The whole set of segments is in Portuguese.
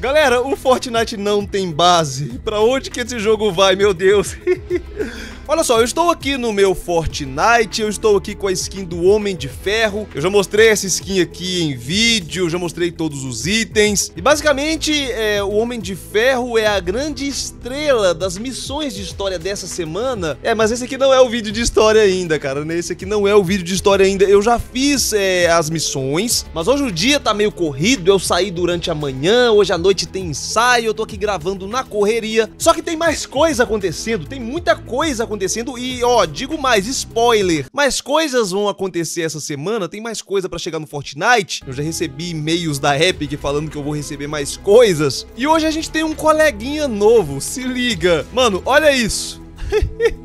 Galera, o Fortnite não tem base. Pra onde que esse jogo vai, meu Deus? Olha só, eu estou aqui no meu Fortnite, eu estou aqui com a skin do Homem de Ferro. Eu já mostrei essa skin aqui em vídeo, já mostrei todos os itens. E basicamente, é, o Homem de Ferro é a grande estrela das missões de história dessa semana. É, mas esse aqui não é o vídeo de história ainda, cara, né? Esse aqui não é o vídeo de história ainda. Eu já fiz é, as missões, mas hoje o dia tá meio corrido, eu saí durante a manhã, hoje à noite tem ensaio, eu tô aqui gravando na correria. Só que tem mais coisa acontecendo, tem muita coisa acontecendo acontecendo e, ó, digo mais, spoiler, mais coisas vão acontecer essa semana, tem mais coisa para chegar no Fortnite. Eu já recebi e-mails da Epic falando que eu vou receber mais coisas. E hoje a gente tem um coleguinha novo, se liga. Mano, olha isso.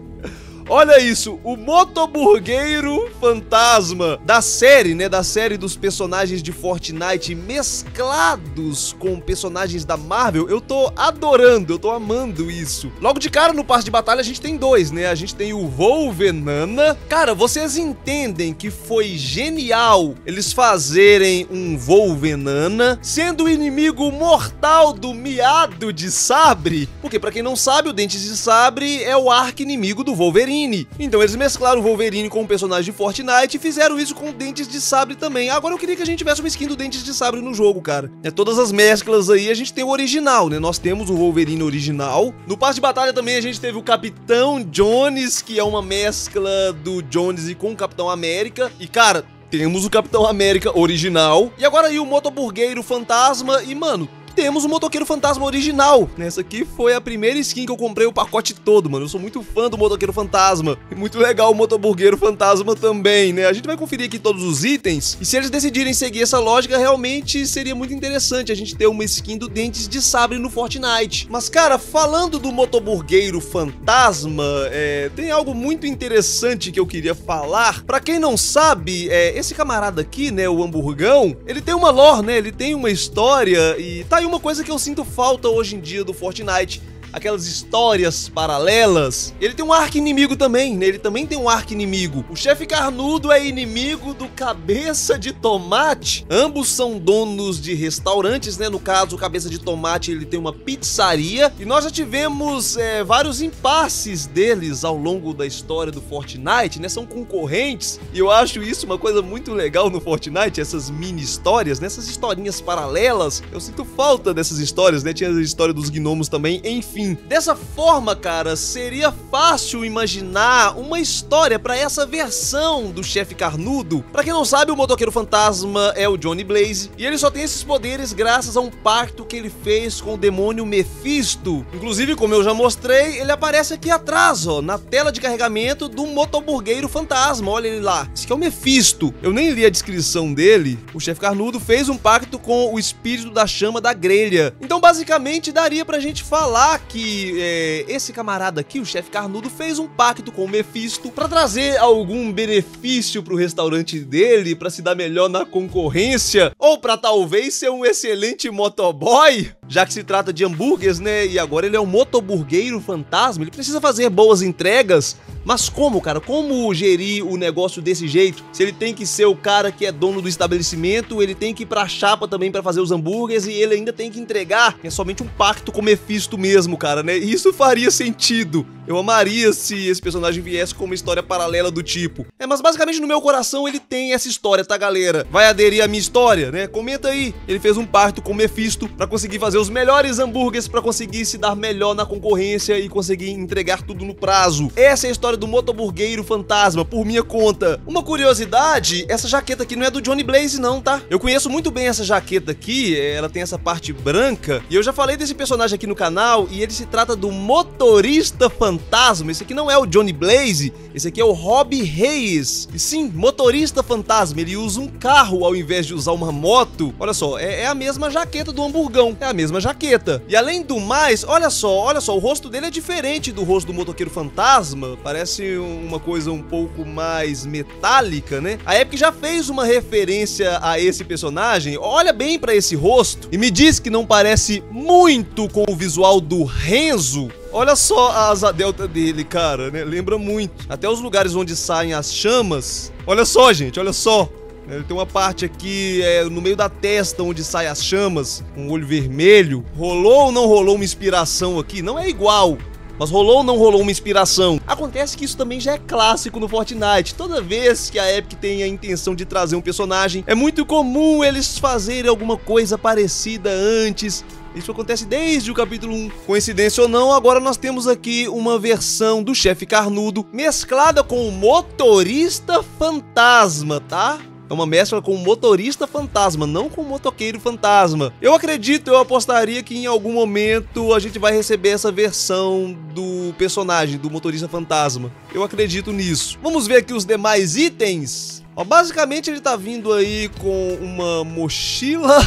Olha isso, o motoburgueiro fantasma da série, né? Da série dos personagens de Fortnite mesclados com personagens da Marvel. Eu tô adorando, eu tô amando isso. Logo de cara no passe de batalha a gente tem dois, né? A gente tem o Wolvenana. Cara, vocês entendem que foi genial eles fazerem um Wolvenana sendo o inimigo mortal do miado de sabre? Porque para quem não sabe, o Dentes de Sabre é o arco inimigo do Wolverine. Wolverine. Então eles mesclaram o Wolverine com um personagem de Fortnite e fizeram isso com Dentes de Sabre também. Agora eu queria que a gente tivesse uma skin do Dentes de Sabre no jogo, cara. É todas as mesclas aí, a gente tem o original, né? Nós temos o Wolverine original. No passe de batalha também a gente teve o Capitão Jones, que é uma mescla do Jones e com o Capitão América. E cara, temos o Capitão América original. E agora aí o Motoburgueiro Fantasma. E, mano, temos o Motoqueiro Fantasma original. Essa aqui foi a primeira skin que eu comprei o pacote todo, mano. Eu sou muito fã do Motoqueiro Fantasma. E muito legal o Motoburgueiro Fantasma também, né? A gente vai conferir aqui todos os itens. E se eles decidirem seguir essa lógica, realmente seria muito interessante a gente ter uma skin do Dentes de Sabre no Fortnite. Mas, cara, falando do Motoburgueiro Fantasma, é, tem algo muito interessante que eu queria falar. Pra quem não sabe, é, esse camarada aqui, né, o Hamburgão, ele tem uma lore, né? Ele tem uma história e tá aí uma coisa que eu sinto falta hoje em dia do Fortnite aquelas histórias paralelas. Ele tem um arco inimigo também, né? Ele também tem um arco inimigo. O chefe carnudo é inimigo do cabeça de tomate. Ambos são donos de restaurantes, né? No caso, o cabeça de tomate ele tem uma pizzaria. E nós já tivemos é, vários impasses deles ao longo da história do Fortnite, né? São concorrentes. E eu acho isso uma coisa muito legal no Fortnite, essas mini histórias, nessas né? historinhas paralelas. Eu sinto falta dessas histórias, né? Tinha a história dos gnomos também, enfim. Dessa forma, cara, seria fácil imaginar uma história para essa versão do chefe carnudo. Para quem não sabe, o motoqueiro fantasma é o Johnny Blaze e ele só tem esses poderes graças a um pacto que ele fez com o demônio Mephisto. Inclusive, como eu já mostrei, ele aparece aqui atrás, ó, na tela de carregamento do motoburgueiro fantasma. Olha ele lá. Esse aqui é o Mephisto. Eu nem li a descrição dele. O chefe carnudo fez um pacto com o espírito da chama da grelha. Então, basicamente, daria pra gente falar que é, esse camarada aqui, o chefe Carnudo, fez um pacto com o Mephisto para trazer algum benefício pro restaurante dele, para se dar melhor na concorrência, ou para talvez ser um excelente motoboy, já que se trata de hambúrgueres, né? E agora ele é um motoburgueiro fantasma, ele precisa fazer boas entregas. Mas como, cara? Como gerir o negócio desse jeito? Se ele tem que ser o cara que é dono do estabelecimento, ele tem que ir pra chapa também para fazer os hambúrgueres e ele ainda tem que entregar. É somente um pacto com Mephisto mesmo, cara, né? Isso faria sentido. Eu amaria se esse personagem viesse com uma história paralela do tipo. É, mas basicamente no meu coração ele tem essa história, tá, galera? Vai aderir à minha história, né? Comenta aí. Ele fez um pacto com Mephisto para conseguir fazer os melhores hambúrgueres, para conseguir se dar melhor na concorrência e conseguir entregar tudo no prazo. Essa é a história do motoburgueiro fantasma, por minha conta. Uma curiosidade, essa jaqueta aqui não é do Johnny Blaze não, tá? Eu conheço muito bem essa jaqueta aqui, ela tem essa parte branca, e eu já falei desse personagem aqui no canal, e ele se trata do motorista fantasma. Esse aqui não é o Johnny Blaze, esse aqui é o Rob Reyes. E sim, motorista fantasma, ele usa um carro ao invés de usar uma moto. Olha só, é, é a mesma jaqueta do hamburgão, é a mesma jaqueta. E além do mais, olha só, olha só, o rosto dele é diferente do rosto do motoqueiro fantasma, parece uma coisa um pouco mais metálica, né? A Epic já fez uma referência a esse personagem, olha bem para esse rosto e me diz que não parece muito com o visual do Renzo Olha só a asa delta dele, cara, né? Lembra muito. Até os lugares onde saem as chamas. Olha só, gente, olha só. Ele tem uma parte aqui é, no meio da testa onde sai as chamas, um olho vermelho. Rolou ou não rolou uma inspiração aqui? Não é igual, mas rolou ou não rolou uma inspiração? Acontece que isso também já é clássico no Fortnite. Toda vez que a Epic tem a intenção de trazer um personagem, é muito comum eles fazerem alguma coisa parecida antes. Isso acontece desde o capítulo 1. Coincidência ou não, agora nós temos aqui uma versão do chefe carnudo mesclada com o motorista fantasma, tá? É uma mescla com motorista fantasma, não com motoqueiro fantasma. Eu acredito, eu apostaria que em algum momento a gente vai receber essa versão do personagem, do motorista fantasma. Eu acredito nisso. Vamos ver aqui os demais itens. Ó, basicamente ele tá vindo aí com uma mochila.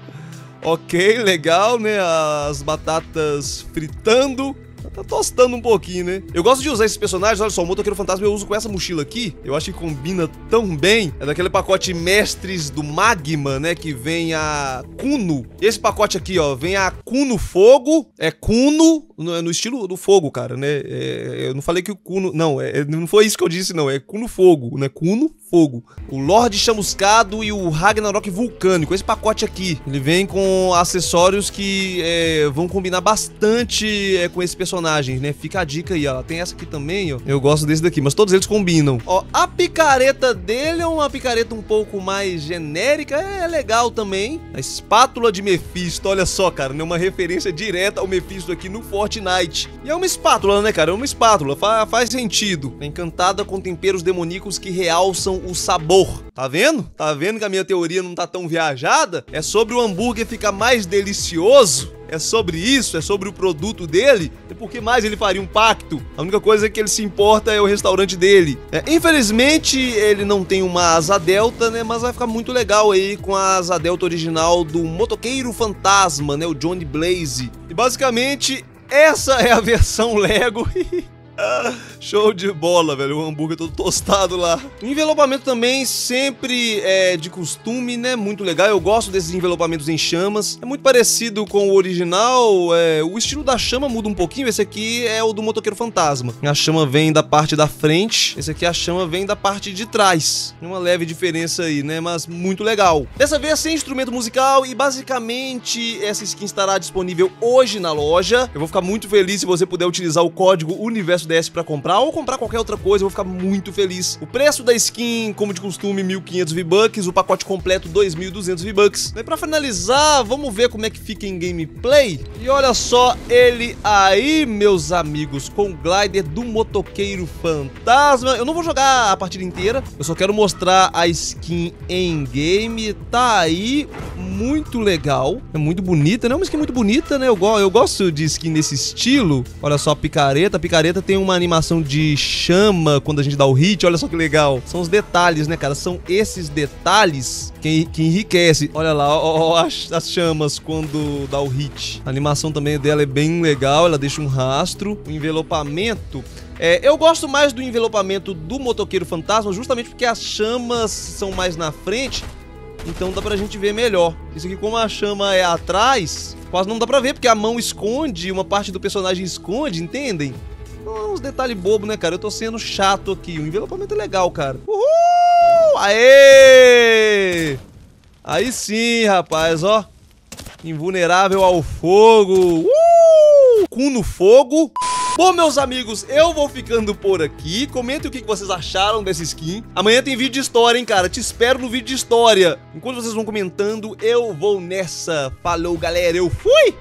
ok, legal, né? As batatas fritando tá tostando um pouquinho, né? Eu gosto de usar esses personagens, olha só, o Motoqueiro Fantasma eu uso com essa mochila aqui, eu acho que combina tão bem. É daquele pacote Mestres do Magma, né, que vem a Kuno. Esse pacote aqui, ó, vem a Kuno Fogo, é Kuno, no, no estilo do fogo, cara, né? É, eu não falei que o Kuno, não, é, não foi isso que eu disse, não, é Kuno Fogo, né? Kuno Fogo. O Lorde Chamuscado e o Ragnarok Vulcânico, esse pacote aqui, ele vem com acessórios que é, vão combinar bastante é, com esse personagem personagens, né? Fica a dica aí, ó. Tem essa aqui também, ó. Eu gosto desse daqui, mas todos eles combinam. Ó, a picareta dele é uma picareta um pouco mais genérica, é legal também. A espátula de Mephisto, olha só, cara, né? Uma referência direta ao Mephisto aqui no Fortnite. E é uma espátula, né, cara? É uma espátula, fa faz sentido. É encantada com temperos demoníacos que realçam o sabor. Tá vendo? Tá vendo que a minha teoria não tá tão viajada? É sobre o hambúrguer ficar mais delicioso é sobre isso, é sobre o produto dele, por que mais ele faria um pacto? A única coisa que ele se importa é o restaurante dele. É, infelizmente, ele não tem uma asa delta, né? Mas vai ficar muito legal aí com a asa delta original do motoqueiro fantasma, né? O Johnny Blaze. E basicamente, essa é a versão Lego. Show de bola, velho. O hambúrguer todo tostado lá. O envelopamento também sempre é de costume, né? Muito legal. Eu gosto desses envelopamentos em chamas. É muito parecido com o original. É... O estilo da chama muda um pouquinho. Esse aqui é o do motoqueiro fantasma. A chama vem da parte da frente. Esse aqui a chama vem da parte de trás. Uma leve diferença aí, né? Mas muito legal. Dessa vez sem instrumento musical e basicamente essa skin estará disponível hoje na loja. Eu vou ficar muito feliz se você puder utilizar o código Universo DS para comprar ou comprar qualquer outra coisa, eu vou ficar muito feliz. O preço da skin, como de costume, 1.500 V-Bucks, o pacote completo 2.200 V-Bucks. E para finalizar, vamos ver como é que fica em gameplay. E olha só ele aí, meus amigos, com o glider do motoqueiro fantasma. Eu não vou jogar a partida inteira, eu só quero mostrar a skin em game. Tá aí, muito legal, é muito bonita, né? Uma skin muito bonita, né? Eu, go eu gosto de skin nesse estilo. Olha só a picareta, a picareta tem uma animação de chama quando a gente dá o hit, olha só que legal. São os detalhes, né, cara? São esses detalhes que, que enriquece. Olha lá, ó, ó, as, as, chamas quando dá o hit. A animação também dela é bem legal, ela deixa um rastro. O envelopamento é, eu gosto mais do envelopamento do motoqueiro fantasma, justamente porque as chamas são mais na frente, então dá pra gente ver melhor. Isso aqui, como a chama é atrás, quase não dá pra ver, porque a mão esconde, uma parte do personagem esconde, entendem? Uns detalhes bobos, né, cara? Eu tô sendo chato aqui. O envelopamento é legal, cara. Uhul! Aê! Aí sim, rapaz, ó. Invulnerável ao fogo. Uh! Cu no fogo. Bom, meus amigos, eu vou ficando por aqui. Comentem o que vocês acharam dessa skin. Amanhã tem vídeo de história, hein, cara? Te espero no vídeo de história. Enquanto vocês vão comentando, eu vou nessa. Falou, galera. Eu fui!